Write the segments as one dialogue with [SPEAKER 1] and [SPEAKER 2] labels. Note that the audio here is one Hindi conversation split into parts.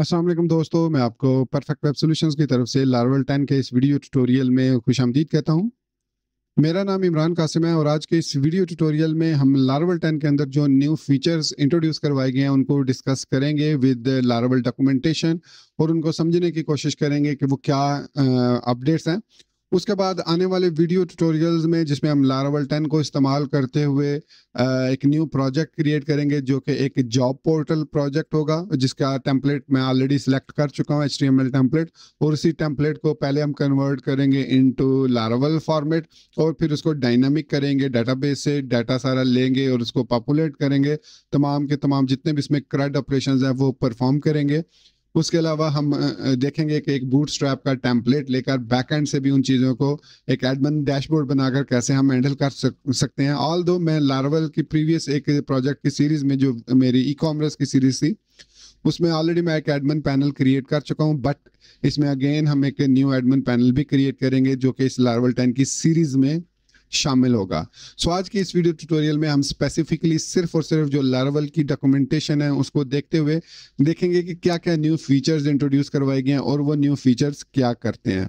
[SPEAKER 1] अस्सलाम दोस्तों, मैं आपको परफेक्ट वेब सॉल्यूशंस की तरफ़ से लारवल 10 के इस वीडियो ट्यूटोरियल में खुश आमदीद कहता हूँ। मेरा नाम इमरान कासिम है और आज के इस वीडियो ट्यूटोरियल में हम लारवल 10 के अंदर जो न्यू फीचर्स इंट्रोड्यूस करवाए गए हैं, उनको डिस्कस करेंगे विद लारवल डॉक्यूमेंटेशन और उनको समझने की कोशिश करेंगे कि वो क्या अपडेट्स हैं। उसके बाद आने वाले वीडियो ट्यूटोरियल्स में, जिसमें हम लारावल 10 को इस्तेमाल करते हुए एक न्यू प्रोजेक्ट क्रिएट करेंगे, जो कि एक जॉब पोर्टल प्रोजेक्ट होगा, जिसका टेम्पलेट मैं ऑलरेडी सिलेक्ट कर चुका हूँ एच टेम्पलेट और उसी टेम्पलेट को पहले हम कन्वर्ट करेंगे इनटू लारावल फॉर्मेट और फिर उसको डायनामिक करेंगे डाटाबेस से डाटा सारा लेंगे, और उसको पॉपुलेट करेंगे, तमाम के तमाम जितने भी इसमें क्रड ऑपरेशन हैं, वो परफॉर्म करेंगे। उसके अलावा हम देखेंगे कि एक बूट स्ट्रैप का टेम्पलेट लेकर बैक से भी उन चीज़ों को एक एडमन डैशबोर्ड बनाकर कैसे हम हैंडल कर सकते हैं। ऑल दो मैं लार्वल की प्रीवियस एक प्रोजेक्ट की सीरीज़ में जो मेरी ई कॉमर्स की सीरीज़ थी, उसमें ऑलरेडी मैं एक एडमन पैनल क्रिएट कर चुका हूँ बट इसमें अगेन हम एक न्यू एडमन पैनल भी क्रिएट करेंगे, जो कि इस लार्वल टेन की सीरीज़ में शामिल होगा। सो so, आज के इस वीडियो ट्यूटोरियल में हम स्पेसिफिकली सिर्फ़ और सिर्फ़ जो लार्वल की डॉक्यूमेंटेशन है उसको देखते हुए देखेंगे कि क्या क्या न्यू फीचर्स इंट्रोड्यूस करवाए गए हैं और वो न्यू फीचर्स क्या करते हैं।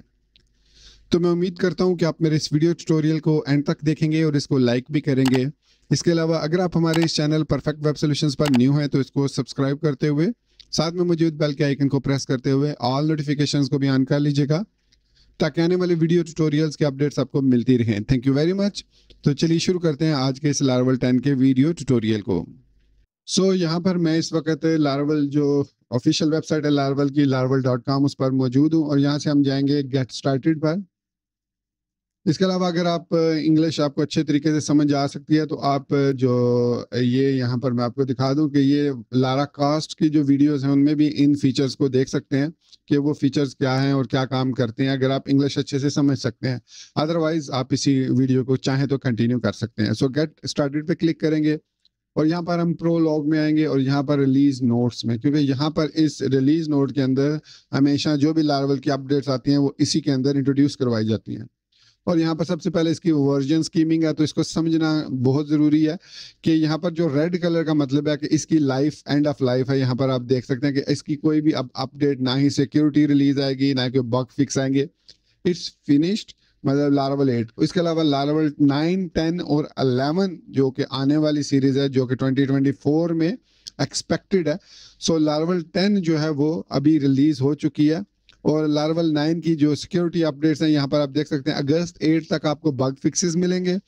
[SPEAKER 1] तो मैं उम्मीद करता हूँ कि आप मेरे इस वीडियो ट्यूटोरियल को एंड तक देखेंगे और इसको लाइक भी करेंगे। इसके अलावा अगर आप हमारे इस चैनल परफेक्ट वेब सोल्यूशंस पर न्यू हैं तो इसको सब्सक्राइब करते हुए साथ में मौजूद बेल के आइकन को प्रेस करते हुए ऑल नोटिफिकेशंस को भी ऑन कर लीजिएगा। ताकि आने वाले वीडियो ट्यूटोरियल्स के अपडेट्स आपको मिलती रहें। थैंक यू वेरी मच तो चलिए शुरू करते हैं आज के इस लारवल टेन के वीडियो ट्यूटोरियल को। सो so, यहाँ पर मैं इस वक्त लारवल जो ऑफिशियल वेबसाइट है लारवल की लार्वल डॉट कॉम उस पर मौजूद हूँ और यहाँ से हम जाएँगे गेट स्टार्टेड पर। इसके अलावा अगर आप इंग्लिश आपको अच्छे तरीके से समझ आ सकती है तो आप जो ये यहाँ पर मैं आपको दिखा दूँ कि ये लारा कास्ट की जो वीडियोस हैं, उनमें भी इन फीचर्स को देख सकते हैं कि वो फीचर्स क्या हैं और क्या काम करते हैं, अगर आप इंग्लिश अच्छे से समझ सकते हैं। अदरवाइज़ आप इसी वीडियो को चाहें तो कंटिन्यू कर सकते हैं। सो गेट स्टार्टेड पे क्लिक करेंगे और यहाँ पर हम प्रो लॉग में आएँगे और यहाँ पर रिलीज़ नोट्स में, क्योंकि यहाँ पर इस रिलीज़ नोट के अंदर हमेशा जो भी लार्वल की अपडेट्स आती हैं, वो इसी के अंदर इंट्रोड्यूस करवाई जाती हैं। और यहाँ पर सबसे पहले इसकी वर्जन स्कीमिंग है तो इसको समझना बहुत ज़रूरी है कि यहाँ पर जो रेड कलर का मतलब है कि इसकी लाइफ एंड ऑफ़ लाइफ है। यहाँ पर आप देख सकते हैं कि इसकी कोई भी अब अपडेट ना ही सिक्योरिटी रिलीज़ आएगी, ना ही कोई बग फिक्स आएँगे। इट्स फिनिश्ड मतलब लारावल एट इसके अलावा लारावल नाइन टेन और अलेवन जो कि आने वाली सीरीज़ है, जो कि ट्वेंटी ट्वेंटी फोर में एक्सपेक्टेड है। सो लारावल टेन जो है, वो अभी रिलीज़ हो चुकी है। और लार्वल नाइन की जो सिक्योरिटी अपडेट्स हैं, यहाँ पर आप देख सकते हैं, अगस्त एट तक आपको बग फिक्सेस मिलेंगे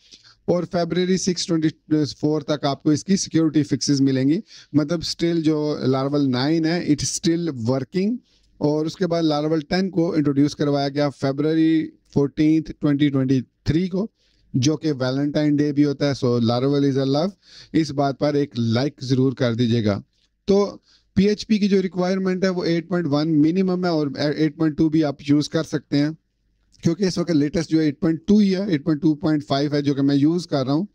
[SPEAKER 1] और फेबररी सिक्स ट्वेंटी फोर तक आपको इसकी सिक्योरिटी फिक्सेस मिलेंगी। मतलब स्टिल जो लार्वल नाइन है इट स्टिल वर्किंग और उसके बाद लार्वल टेन को इंट्रोड्यूस करवाया गया February fourteen twenty twenty three को, जो कि वैलेंटाइन डे भी होता है। So Laravel is a love इस बात पर एक लाइक ज़रूर कर दीजिएगा। तो पीएचपी की जो रिक्वायरमेंट है वो 8.1 मिनिमम है और 8.2 भी आप यूज़ कर सकते हैं। क्योंकि इस वक्त लेटेस्ट जो 8.2 ही है 8.2.5 है जो कि मैं यूज़ कर रहा हूँ।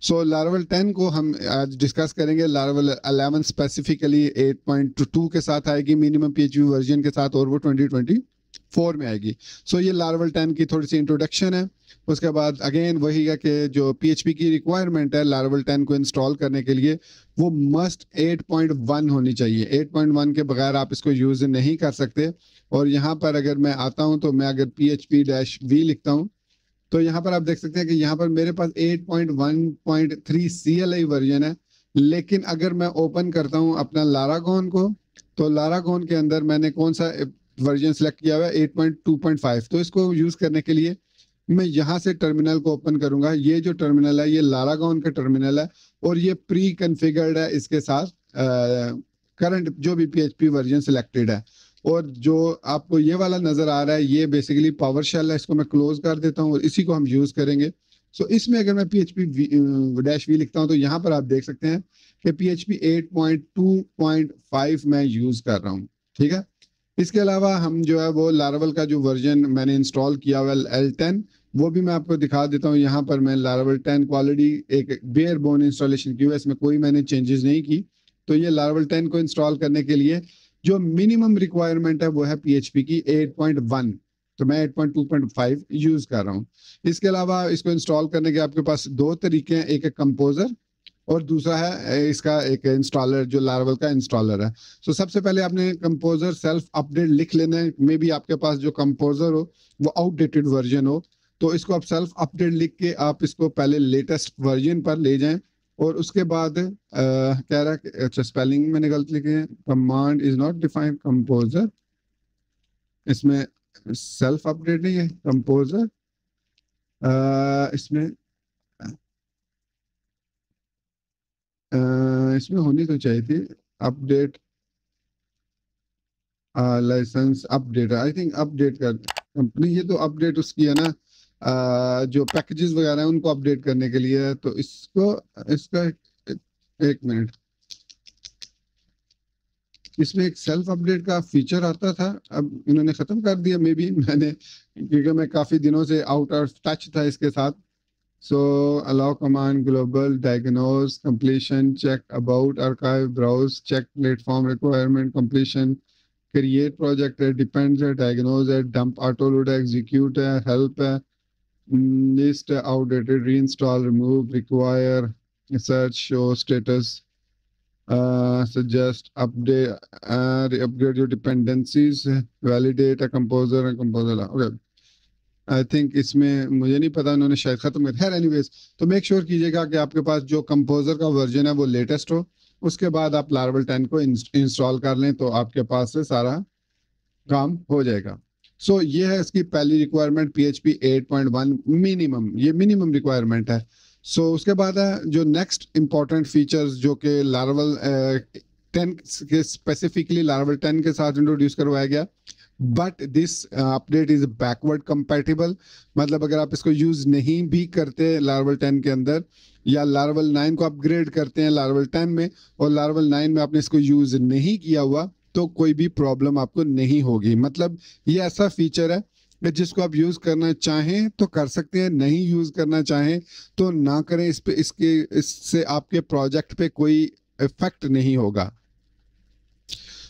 [SPEAKER 1] सो लार्वल 10 को हम आज डिस्कस करेंगे। लार्वल 11 स्पेसिफिकली 8.2 के साथ आएगी मिनिमम पीएचपी वर्जन के साथ, और वो 2020 फोर में आएगी। सो so, ये लार्वल टेन की थोड़ी सी इंट्रोडक्शन है। उसके बाद अगेन वही है कि जो पीएचपी की रिक्वायरमेंट है लार्वल टेन को इंस्टॉल करने के लिए वो मस्ट 8.1 होनी चाहिए। 8.1 के बगैर आप इसको यूज़ नहीं कर सकते। और यहाँ पर अगर मैं आता हूँ तो मैं अगर P H P dash V लिखता हूँ तो यहाँ पर आप देख सकते हैं कि यहाँ पर मेरे पास 8.1.3 CLI वर्जन है। लेकिन अगर मैं ओपन करता हूँ अपना लारागोन को तो लारागोन के अंदर मैंने कौन सा वर्जन सेलेक्ट किया हुआ है 8.2.5 तो इसको यूज़ करने के लिए मैं यहाँ से टर्मिनल को ओपन करूँगा। ये जो टर्मिनल है ये लारागॉन का टर्मिनल है और ये प्री कन्फिगर्ड है इसके साथ करंट जो भी पीएचपी वर्जन सिलेक्टेड है। और जो आपको ये वाला नज़र आ रहा है ये बेसिकली पावर शेल है इसको मैं क्लोज कर देता हूँ और इसी को हम यूज़ करेंगे। सो so, इसमें अगर मैं P H P dash V लिखता हूँ तो यहाँ पर आप देख सकते हैं कि P H P eight point two point five मैं यूज़ कर रहा हूँ। ठीक है? इसके अलावा हम जो है वो लारावल का जो वर्जन मैंने इंस्टॉल किया हुआ एल टेन वो भी मैं आपको दिखा देता हूँ। यहाँ पर मैं लारावल टेन क्वालिटी एक बेयर बोन इंस्टॉलेशन की हुआ इसमें कोई मैंने चेंजेस नहीं की। तो ये लारावल टेन को इंस्टॉल करने के लिए जो मिनिमम रिक्वायरमेंट है वो है PHP की वन तो मैं 8.2.5 यूज़ कर रहा हूँ। इसके अलावा इसको इंस्टॉल करने के आपके पास दो तरीके हैं। एक है कंपोजर और दूसरा है इसका एक इंस्टॉलर जो लार्वल का इंस्टॉलर है। सो so, सबसे पहले आपने कंपोजर सेल्फ अपडेट लिख लेना है। मे बी आपके पास जो कंपोजर हो वो आउटडेटेड वर्जन हो। तो इसको आप सेल्फ अपडेट लिख के आप इसको पहले लेटेस्ट वर्जन पर ले जाएँ। और उसके बाद आ, कह रहा है अच्छा स्पेलिंग मैंने गलत लिखे हैं। Command is not defined composer इसमें सेल्फ अपडेट नहीं है कंपोजर इसमें आ, इसमें होनी तो चाहिए थी update license update. I think update कर कंपनी ये तो अपडेट उसकी है ना आ, जो पैकेजेस वगैरह हैं उनको अपडेट करने के लिए। तो इसको इसका एक, एक मिनट इसमें एक सेल्फ अपडेट का फीचर आता था अब इन्होंने ख़त्म कर दिया। मे बी मैंने क्योंकि मैं काफ़ी दिनों से आउट ऑफ़ टच था इसके साथ। so allow command global diagnose completion check about archive browse check platform requirement completion create project है डिपेंड्स है डायग्नोज है डंप ऑटो लोड है एग्जीक्यूट है हेल्प है list outdated reinstall remove require search show status uh, suggest update uh, upgrade your dependencies validate a composer and composer okay I think इसमें मुझे नहीं पता उन्होंने शायद खत्म कर खैर एनीवेज तो मेक श्योर कीजिएगा कि आपके पास जो कंपोजर का वर्जन है वो लेटेस्ट हो। उसके बाद आप लार्वल टेन को इंस्टॉल कर लें तो आपके पास से सारा काम हो जाएगा। सो so, ये है इसकी पहली requirement P H P eight point one minimum ये मिनिमम रिक्वायरमेंट है। सो so, उसके बाद है जो नेक्स्ट इंपॉर्टेंट फीचर्स जो कि लार्वल टेन के स्पेसिफिकली लार्वल टेन के साथ इंट्रोड्यूस करवाया गया but this update is backward compatible मतलब अगर आप इसको यूज़ नहीं भी करते लार्वल टेन के अंदर या लार्वल नाइन को अपग्रेड करते हैं लार्वल टेन में और लार्वल नाइन में आपने इसको यूज़ नहीं किया हुआ तो कोई भी प्रॉब्लम आपको नहीं होगी। मतलब ये ऐसा फीचर है जिसको आप यूज़ करना चाहें तो कर सकते हैं नहीं यूज़ करना चाहें तो ना करें इस पे इसके इससे आपके प्रोजेक्ट पे कोई इफ़ेक्ट नहीं होगा।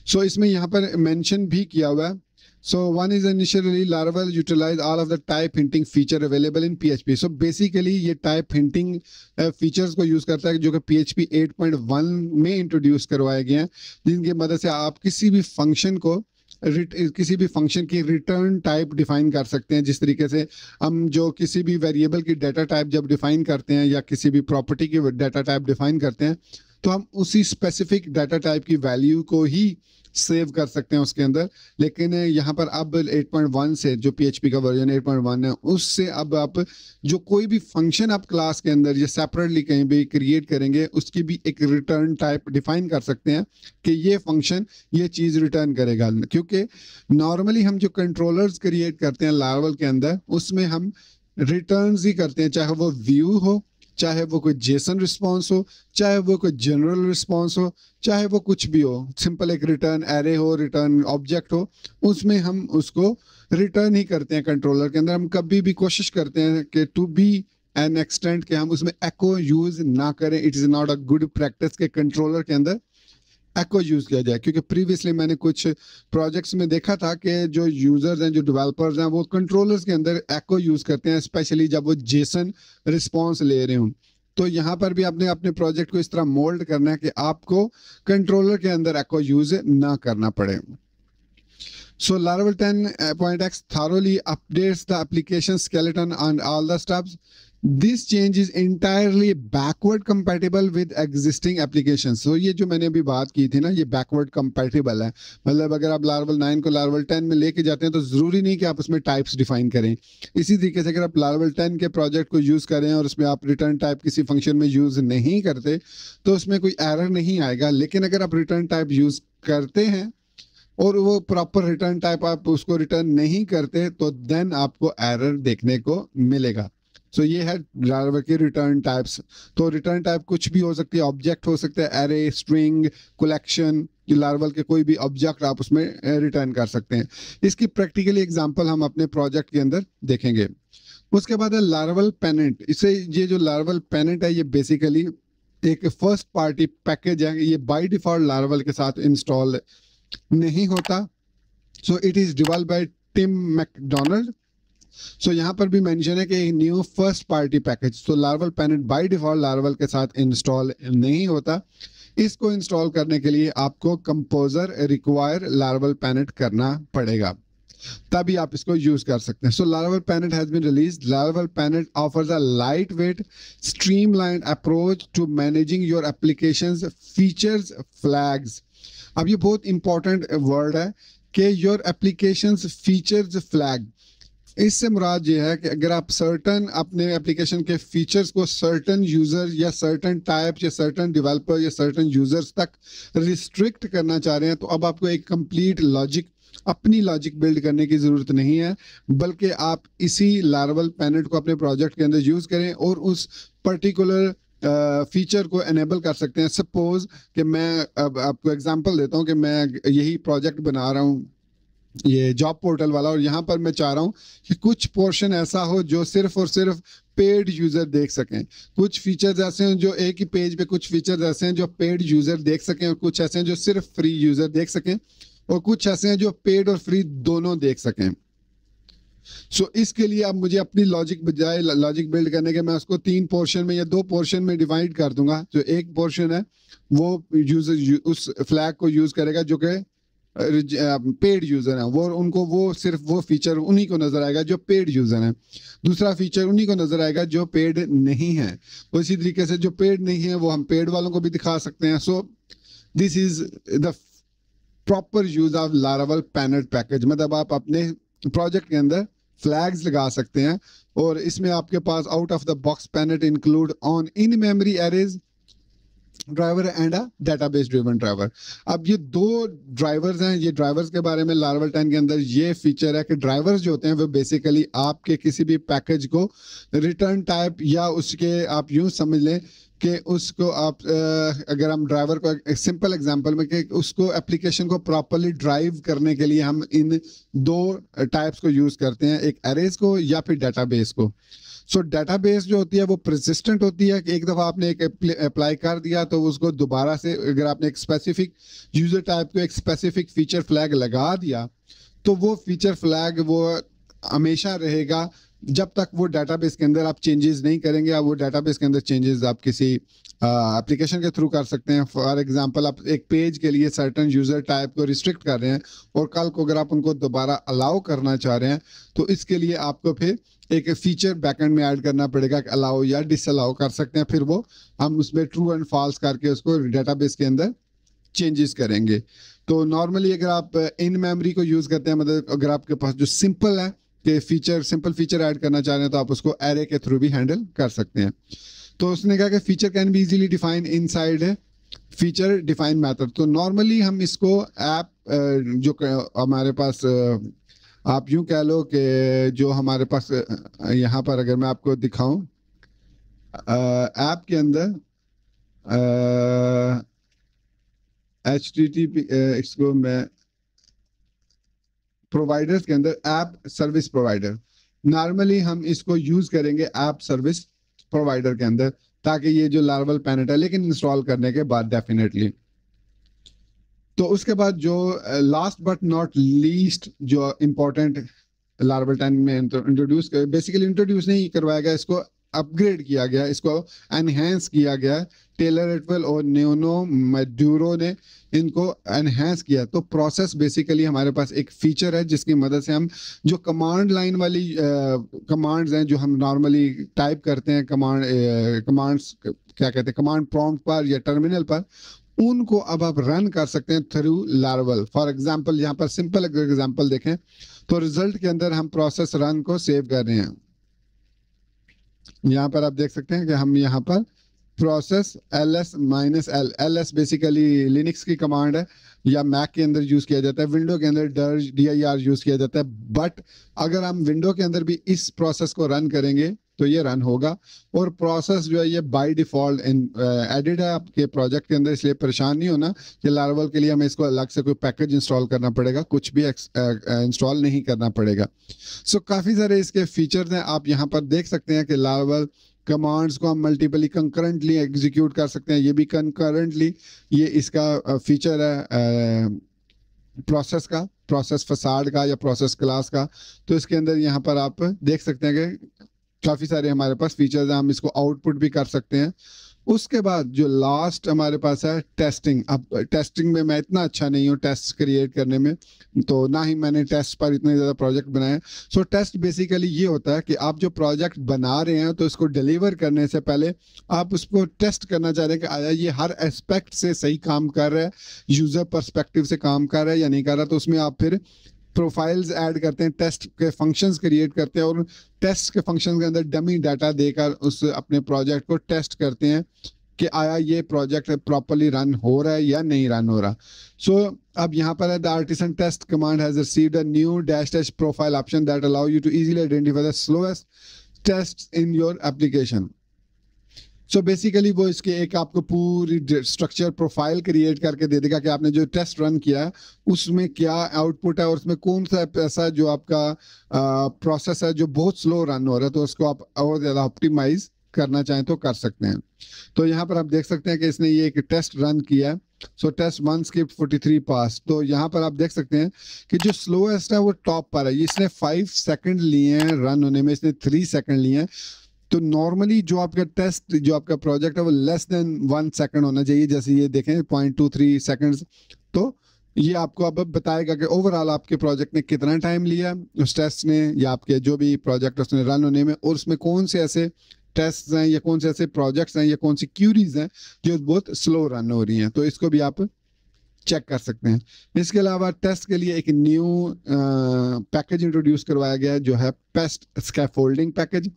[SPEAKER 1] सो so, इसमें यहाँ पर मेंशन भी किया हुआ है। So one is initially Laravel utilize all of the type hinting feature available in PHP. So basically ये type hinting uh, features को use करता है जो कि PHP 8.1 में introduce करवाए गए हैं जिनकी मदद से आप किसी भी function को किसी भी फ़ंक्शन की रिटर्न टाइप डिफाइन कर सकते हैं जिस तरीके से हम जो किसी भी वेरिएबल की डाटा टाइप जब डिफाइन करते हैं या किसी भी प्रॉपर्टी की डाटा टाइप डिफाइन करते हैं तो हम उसी स्पेसिफिक डाटा टाइप की वैल्यू को ही सेव कर सकते हैं उसके अंदर। लेकिन यहाँ पर अब 8.1 से जो पीएचपी का वर्जन 8.1 है, उससे अब आप जो कोई भी फ़ंक्शन आप क्लास के अंदर या सेपरेटली कहीं भी क्रिएट करेंगे, उसकी भी एक रिटर्न टाइप डिफाइन कर सकते हैं कि ये फ़ंक्शन ये चीज़ रिटर्न करेगा। क्योंकि नॉर्मली हम जो कंट्रोलर्स क्रिएट करते हैं लार्वल के अंदर, उसमें हम रिटर्न ही करते हैं, चाहे वो व्यू हो चाहे वो कोई जेसन रिस्पॉन्स हो, चाहे वो कोई जनरल रिस्पॉन्स हो, चाहे वो कुछ भी हो, सिंपल एक रिटर्न एरे हो, रिटर्न ऑब्जेक्ट हो, उसमें हम उसको रिटर्न ही करते हैं कंट्रोलर के अंदर। हम कभी भी कोशिश करते हैं कि टू बी एन एक्सटेंट के हम उसमें एको यूज़ ना करें। It is not a good practice के कंट्रोलर के अंदर एको यूज़ किया जाए, क्योंकि प्रीवियसली मैंने कुछ प्रोजेक्ट्स में देखा था कि जो यूज़र्स हैं, जो डेवलपर्स हैं, वो कंट्रोलर्स के अंदर एको यूज़ करते हैं स्पेशली जब वो जेसन रिस्पॉन्स ले रहे हों। तो यहाँ पर भी आपने अपने प्रोजेक्ट को इस तरह मोल्ड करना है कि आपको कंट्रोलर के अंदर एको यूज़ ना करना पड़े। So, Laravel 10.x thoroughly updates the application skeleton and all the steps. This change is entirely backward compatible with existing application so ये जो मैंने अभी बात की थी ना, ये बैकवर्ड कंपेटेबल है। मतलब अगर आप लार्वल नाइन को लार्वल टेन में लेके जाते हैं तो ज़रूरी नहीं कि आप उसमें टाइप्स डिफाइन करें। इसी तरीके से अगर आप लार्वल टेन के प्रोजेक्ट को यूज़ करें और उसमें आप रिटर्न टाइप किसी फ़ंक्शन में यूज़ नहीं करते तो उसमें कोई एरर नहीं आएगा। लेकिन अगर आप रिटर्न टाइप यूज़ करते हैं और वो प्रॉपर रिटर्न टाइप आप उसको रिटर्न नहीं करते तो देन आपको एरर देखने को मिलेगा। सो ये है लार्वा के रिटर्न टाइप्स तो रिटर्न टाइप कुछ भी हो सकती है ऑब्जेक्ट हो सकता है एरे स्ट्रिंग कलेक्शन लार्वल के कोई भी ऑब्जेक्ट आप उसमें रिटर्न कर सकते हैं। इसकी प्रैक्टिकली एग्जांपल हम अपने प्रोजेक्ट के अंदर देखेंगे। उसके बाद है लार्वल पेनेंट इसे, ये जो लार्वल पेनेंट है, ये बेसिकली एक फ़र्स्ट पार्टी पैकेज है। ये बाय डिफ़ॉल्ट लार्वल के साथ इंस्टॉल नहीं होता। So it is develop by Tim McDonald so यहाँ पर भी मेंशन है कि न्यू फ़र्स्ट पार्टी पैकेज तो Laravel Pennant by default Laravel के साथ इंस्टॉल नहीं होता. इसको इंस्टॉल करने के लिए आपको कंपोजर रिक्वायर लार्वल पैनेट करना पड़ेगा. तभी आप इसको यूज़ कर सकते हैं. So Laravel Pennant has been release Laravel Pennant offers a light streamline approach to managing your applications features flags अब ये बहुत इंपॉर्टेंट वर्ड है कि योर एप्लीकेशंस फीचर्स फ्लैग इससे मुराद ये है कि अगर आप सर्टन अपने एप्लीकेशन के फीचर्स को सर्टन यूज़र या सर्टन टाइप या सर्टन डेवलपर या सर्टन यूज़र्स तक रिस्ट्रिक्ट करना चाह रहे हैं तो अब आपको एक कंप्लीट लॉजिक अपनी लॉजिक बिल्ड करने की ज़रूरत नहीं है, बल्कि आप इसी लार्वल पैनेट को अपने प्रोजेक्ट के अंदर यूज़ करें और उस पर्टिकुलर फीचर को एनेबल कर सकते हैं। सपोज़ कि मैं, अब आपको एग्जांपल देता हूँ कि मैं यही प्रोजेक्ट बना रहा हूँ। ये जॉब पोर्टल वाला और यहाँ पर मैं चाह रहा हूँ कि कुछ पोर्शन ऐसा हो जो सिर्फ़ और सिर्फ़ पेड यूज़र देख सकें। कुछ फीचर्स ऐसे हैं जो एक ही पेज पे कुछ फीचर्स ऐसे हैं जो पेड यूज़र देख सकें और कुछ ऐसे हैं जो सिर्फ़ फ्री यूज़र देख सकें और कुछ ऐसे हैं जो पेड और फ्री दोनों देख सकें। सो so, इसके लिए अब मुझे अपनी लॉजिक बजाय लॉजिक बिल्ड करने के मैं उसको तीन पोर्शन में या दो पोर्शन में डिवाइड कर दूँगा। जो एक पोर्शन है वो यूज़र उस फ्लैग को यूज़ करेगा जो कि पेड यूज़र है। वो उनको वो सिर्फ़ वो फीचर उन्हीं को नज़र आएगा जो पेड यूज़र है। दूसरा फीचर उन्हीं को नज़र आएगा जो पेड नहीं है। तो इसी तरीके से जो पेड नहीं है, वो हम पेड वालों को भी दिखा सकते हैं। So this is the proper use of Laravel Pennant package मतलब आप अपने प्रोजेक्ट के अंदर फ्लैग्स लगा सकते हैं। और इसमें आपके पास out of the box Pennant include on in memory arrays driver and a database driven driver अब ये दो ड्राइवर्स हैं, ये ड्राइवर्स के बारे में लार्वल टेन के अंदर ये फीचर है कि ड्राइवर्स जो होते हैं, वो बेसिकली आपके किसी भी पैकेज को रिटर्न टाइप या उसके आप यूँ समझ लें कि उसको आप अगर हम ड्राइवर को एक सिंपल एग्जांपल में कि उसको एप्लीकेशन को प्रॉपरली ड्राइव करने के लिए हम इन दो टाइप्स को यूज़ करते हैं, एक एरेज को या फिर डेटाबेस को। सो डेटाबेस जो होती है, वो प्रसिस्टेंट होती है एक दफ़ा आपने एक अप्लाई कर दिया तो उसको दोबारा से अगर आपने एक स्पेसिफिक यूज़र टाइप को एक स्पेसिफिक फीचर फ्लैग लगा दिया तो वो फीचर फ्लैग वो हमेशा रहेगा। जब तक वो डेटाबेस के अंदर आप चेंजेस नहीं करेंगे, आप वो डेटाबेस के अंदर चेंजेस आप किसी एप्लीकेशन के थ्रू कर सकते हैं। फॉर एग्जांपल आप एक पेज के लिए सर्टन यूज़र टाइप को रिस्ट्रिक्ट कर रहे हैं और कल को अगर आप उनको दोबारा अलाउ करना चाह रहे हैं तो इसके लिए आपको फिर एक फीचर बैकएंड में ऐड करना पड़ेगा अलाउ या डिसअलाउ कर सकते हैं, फिर वो हम उसमें ट्रू एंड फॉल्स करके उसको डेटाबेस के अंदर चेंजेस करेंगे। तो नॉर्मली अगर आप इन मेमोरी को यूज़ करते हैं मतलब अगर आपके पास जो सिंपल है कि फीचर सिंपल फीचर ऐड करना चाह रहे हैं तो आप उसको एरे के थ्रू भी हैंडल कर सकते हैं। तो उसने कहा कि feature can be easily define inside है फीचर डिफाइन मैथड तो नॉर्मली हम इसको ऐप जो हमारे पास आप यूँ कह लो कि जो हमारे पास यहाँ पर अगर मैं आपको दिखाऊँ ऐप के अंदर एच टी टी पी इसको मैं प्रोवाइडर्स के अंदर ऐप सर्विस प्रोवाइडर नॉर्मली हम इसको यूज़ करेंगे ऐप सर्विस प्रोवाइडर के अंदर, ताकि ये जो लार्वल पैनेट है, लेकिन इंस्टॉल करने के बाद डेफिनेटली तो उसके बाद जो लास्ट बट नॉट लीस्ट जो इम्पोर्टेंट लार्वल टेन में इंट्रोड्यूस बेसिकली इंट्रोड्यूस नहीं करवाया गया, इसको अपग्रेड किया गया, इसको एनहेंस किया गया। टेलर एटवेल और न्यूनो मेड्यूरो ने इनको एनहेंस किया। तो प्रोसेस बेसिकली हमारे पास एक फीचर है, जिसकी मदद से हम जो कमांड लाइन वाली कमांड्स हैं, जो हम नॉर्मली टाइप करते हैं कमांड कमांड्स क्या कहते हैं कमांड प्रॉम्प्ट पर या टर्मिनल पर उनको अब आप रन कर सकते हैं थ्रू लार्वल फॉर एग्ज़ाम्पल यहाँ पर सिंपल एग्ज़ाम्पल देखें तो रिज़ल्ट के अंदर हम प्रोसेस रन को सेव कर रहे हैं। यहाँ पर आप देख सकते हैं कि हम यहाँ पर process L S minus L L S basically Linux की कमांड है, या मैक के अंदर यूज़ किया जाता है विंडो के अंदर डर डी आई आर यूज़ किया जाता है बट अगर हम विंडो के अंदर भी इस प्रोसेस को रन करेंगे तो ये रन होगा। और प्रोसेस जो है ये बाय डिफ़ॉल्ट एडिड है। आपके प्रोजेक्ट के अंदर इसलिए परेशान नहीं होना कि लार्वल के लिए हमें इसको अलग से कोई पैकेज इंस्टॉल करना पड़ेगा। कुछ भी इंस्टॉल नहीं करना पड़ेगा। सो so, काफ़ी सारे इसके फीचर्स हैं। आप यहाँ पर देख सकते हैं कि लार्वल कमांड्स को हम मल्टीपली कंकरेंटली एग्जीक्यूट कर सकते हैं। ये भी कंकरेंटली ये इसका फीचर है प्रोसेस का प्रोसेस फसाड का या प्रोसेस क्लास का। तो इसके अंदर यहाँ पर आप देख सकते हैं कि काफ़ी सारे हमारे पास फीचर्स हैं, हम इसको आउटपुट भी कर सकते हैं। उसके बाद जो लास्ट हमारे पास है टेस्टिंग अब टेस्टिंग में मैं इतना अच्छा नहीं हूँ टेस्ट क्रिएट करने में तो ना ही मैंने टेस्ट पर इतने ज़्यादा प्रोजेक्ट बनाए सो टेस्ट बेसिकली ये होता है कि आप जो प्रोजेक्ट बना रहे हैं तो इसको डिलीवर करने से पहले आप उसको टेस्ट करना चाह रहे हैं कि, आया, ये हर एस्पेक्ट से सही काम कर रहा है यूज़र परस्पेक्टिव से काम कर रहा है या नहीं कर रहा? तो उसमें आप फिर प्रोफाइल्स ऐड करते हैं टेस्ट के फ़ंक्शंस क्रिएट करते हैं और टेस्ट के फ़ंक्शन के अंदर डमी डाटा देकर उस अपने प्रोजेक्ट को टेस्ट करते हैं कि आया ये प्रोजेक्ट प्रॉपरली रन हो रहा है या नहीं रन हो रहा। सो so, अब यहाँ पर है the artisan test command has received a new dash test profile option that allow you to easily identify the slowest test in your application so basically वो इसके एक आपको पूरी स्ट्रक्चर प्रोफ़ाइल क्रिएट करके दे देगा कि आपने जो टेस्ट रन किया है, उसमें क्या आउटपुट है और उसमें कौन सा ऐसा जो आपका प्रोसेस है जो बहुत स्लो रन हो रहा है तो उसको आप और ज़्यादा ऑप्टिमाइज करना चाहें तो कर सकते हैं। तो यहाँ पर आप देख सकते हैं कि इसने ये एक टेस्ट रन किया है। So test one forty three pass तो यहाँ पर आप देख सकते हैं कि जो स्लोएस्ट है वो टॉप पर है। इसने फाइव सेकंड लिए हैं रन होने में, इसने थ्री सेकंड लिए हैं। तो नॉर्मली जो आपका टेस्ट जो आपका प्रोजेक्ट है, वो लेस देन वन सेकंड होना चाहिए, जैसे ये देखें पॉइंट टू थ्री सेकेंड्स तो ये आपको अब बताएगा कि ओवरऑल आपके प्रोजेक्ट ने कितना टाइम लिया, उस टेस्ट ने, या आपके जो भी प्रोजेक्ट उसने रन होने में, और उसमें कौन से ऐसे टेस्ट हैं, या कौन से ऐसे प्रोजेक्ट्स हैं, या कौन सी क्यूरीज हैं, जो बहुत स्लो रन हो रही हैं। तो इसको भी आप चेक कर सकते हैं। इसके अलावा टेस्ट के लिए एक न्यू पैकेज इंट्रोड्यूस करवाया गया है, जो है Pest scaffolding package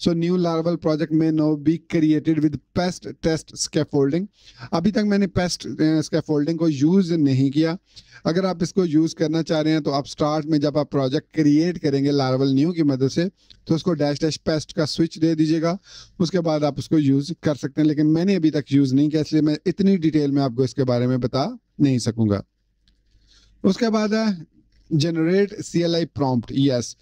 [SPEAKER 1] so new Laravel project में no be created with Pest test scaffolding अभी तक मैंने पेस्ट स्कैफोल्डिंग को यूज़ नहीं किया। अगर आप इसको यूज़ करना चाह रहे हैं तो आप स्टार्ट में जब आप प्रोजेक्ट क्रिएट करेंगे लार्वल न्यू की मदद से तो उसको डैश डैश पेस्ट का स्विच दे दीजिएगा। उसके बाद आप उसको यूज़ कर सकते हैं, लेकिन मैंने अभी तक यूज़ नहीं किया, इसलिए मैं इतनी डिटेल में आपको इसके बारे में बता नहीं सकूँगा। उसके बाद है generate C L I prompt yes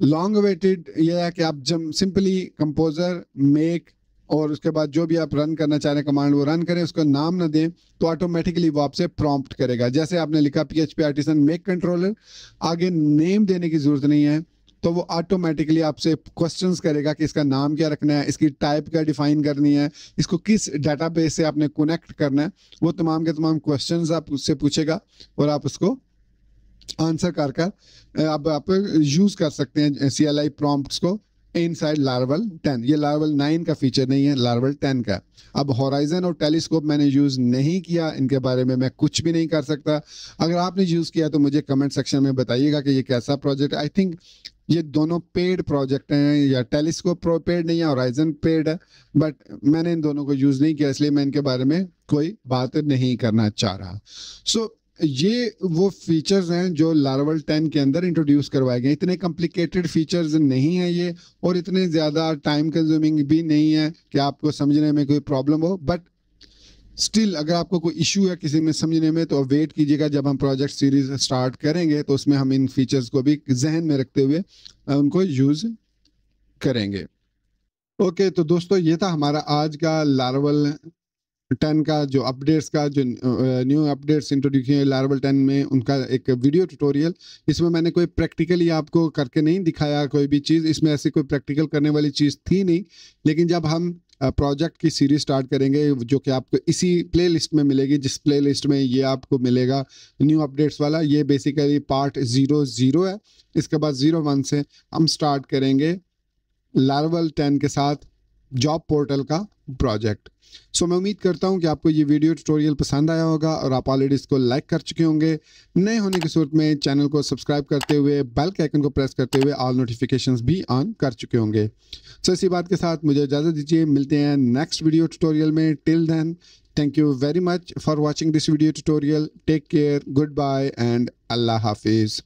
[SPEAKER 1] long waited ये है कि आप जब सिंपली कंपोजर मेक और उसके बाद जो भी आप रन करना चाह रहे हैं कमांड वो रन करें, उसको नाम ना दें तो ऑटोमेटिकली वो आपसे प्रॉम्प्ट करेगा। जैसे आपने लिखा P H P artisan make controller आगे नेम देने की ज़रूरत नहीं है तो वो ऑटोमेटिकली आपसे क्वेश्चंस करेगा कि इसका नाम क्या रखना है, इसकी टाइप क्या डिफाइन करनी है, इसको किस डाटाबेस से आपने कनेक्ट करना है, वो तमाम के तमाम क्वेश्चन आप उससे पूछेगा, और आप उसको आंसर कर कर अब आप यूज़ कर सकते हैं सी एल आई प्रॉम्प्ट को इन साइड लार्वल टेन ये लार्वल नाइन का फीचर नहीं है लार्वल टेन का. अब होराइजन और टेलीस्कोप मैंने यूज़ नहीं किया इनके बारे में मैं कुछ भी नहीं कर सकता। अगर आपने यूज़ किया तो मुझे कमेंट सेक्शन में बताइएगा कि ये कैसा प्रोजेक्ट आई थिंक ये दोनों पेड प्रोजेक्ट हैं या टेलीस्कोप पेड नहीं है होराइजन पेड है बट मैंने इन दोनों को यूज़ नहीं किया इसलिए मैं इनके बारे में कोई बात नहीं करना चाह रहा। सो so, ये वो फीचर्स हैं जो लार्वल टेन के अंदर इंट्रोड्यूस करवाए गए इतने कॉम्प्लिकेटेड फीचर्स नहीं है ये और इतने ज़्यादा टाइम कंज्यूमिंग भी नहीं है कि आपको समझने में कोई प्रॉब्लम हो। बट स्टिल अगर आपको कोई इशू है किसी में समझने में तो वेट कीजिएगा जब हम प्रोजेक्ट सीरीज़ स्टार्ट करेंगे तो उसमें हम इन फीचर्स को भी जहन में रखते हुए उनको यूज़ करेंगे। ओके okay, तो दोस्तों ये था हमारा आज का लार्वल टेन का जो अपडेट्स का जो न्यू अपडेट्स इंट्रोड्यूस किए लार्वल टेन में, उनका एक वीडियो ट्यूटोरियल इसमें मैंने कोई प्रैक्टिकली आपको करके नहीं दिखाया कोई भी चीज़। इसमें ऐसी कोई प्रैक्टिकल करने वाली चीज़ थी नहीं। लेकिन जब हम प्रोजेक्ट की सीरीज़ स्टार्ट करेंगे, जो कि आपको इसी प्ले लिस्ट में मिलेगी, जिस प्ले लिस्ट में ये आपको मिलेगा न्यू अपडेट्स वाला, ये बेसिकली पार्ट ज़ीरो ज़ीरो है। इसके बाद ज़ीरो वन से हम स्टार्ट करेंगे लार्वल टेन के साथ। जॉब पोर्टल का प्रोजेक्ट सो so, मैं उम्मीद करता हूँ कि आपको ये वीडियो ट्यूटोरियल पसंद आया होगा और आप ऑलरेडी इसको लाइक कर चुके होंगे। नए होने की सूरत में चैनल को सब्सक्राइब करते हुए बेल के आइकन को प्रेस करते हुए ऑल नोटिफिकेशंस भी ऑन कर चुके होंगे। सो so, इसी बात के साथ मुझे इजाज़त दीजिए। मिलते हैं नेक्स्ट वीडियो ट्यूटोरियल में। Till then thank you very much for watching this video tutorial take care goodbye and अल्लाह हाफिज़